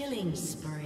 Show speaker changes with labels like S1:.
S1: Killing spree.